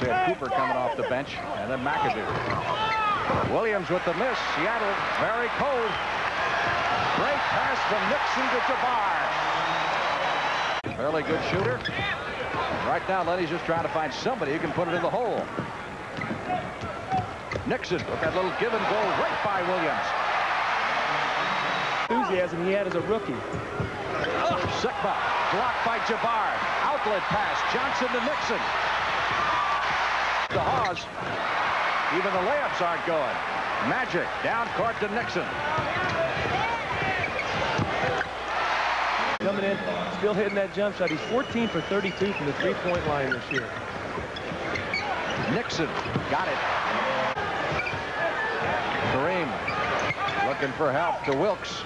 they had Cooper coming off the bench, and then McAdoo. Williams with the miss. Seattle very cold. Great pass from Nixon to Jabbar. Fairly good shooter. Right now, Lenny's just trying to find somebody who can put it in the hole. Nixon with that little give and go right by Williams. Enthusiasm he had as a rookie. Oh, Sikma blocked by Jabbar. Outlet pass. Johnson to Nixon. The Hawes. Even the layups aren't going. Magic down court to Nixon. Coming in, still hitting that jump shot. He's 14 for 32 from the three-point line this year. Nixon got it. Kareem looking for help to Wilkes.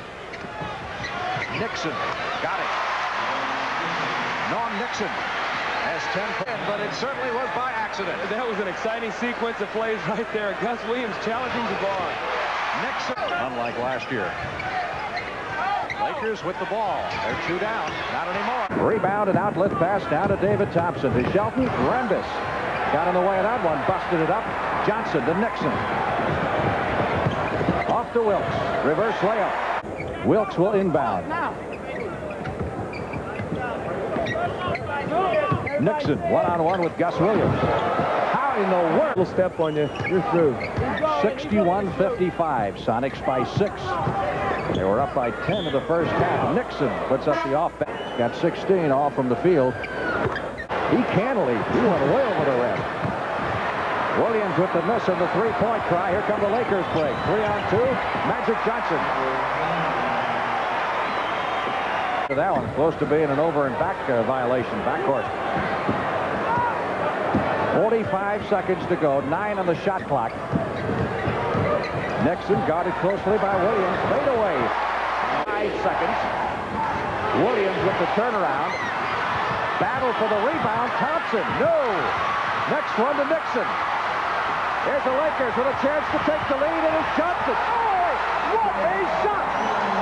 Nixon got it. Norm Nixon has 10 points, but it certainly was by accident. That was an exciting sequence of plays right there. Gus Williams challenging Jabbar. Nixon, unlike last year. Lakers with the ball. They're two down. Not anymore. Rebound and outlet pass down to David Thompson. To Shelton. Rembis got in the way of that one. Busted it up. Johnson to Nixon. Off to Wilkes. Reverse layup. Wilkes will inbound. Nixon one-on-one with Gus Williams. How in the world? Little step on you. You're through. 61-55. Sonics by six. They were up by 10 in the first half. Nixon puts up the off. Got 16 all from the field. He can't lead. He went way over the rim. Williams with the miss and the three-point try. Here come the Lakers break. Three on two. Magic Johnson. That one close to being an over and back uh, violation. Backcourt. 45 seconds to go. Nine on the shot clock. Nixon guarded closely by Williams. Fade away. Five seconds. Williams with the turnaround. Battle for the rebound. Thompson. No. Next one to Nixon. Here's the Lakers with a chance to take the lead, and it's Johnson. Oh, what a shot!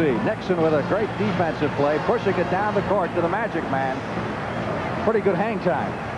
See, Nixon with a great defensive play, pushing it down the court to the Magic Man. Pretty good hang time.